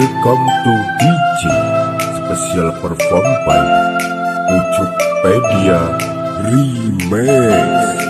Welcome to DJ Special perform by Ucukpedia Remix.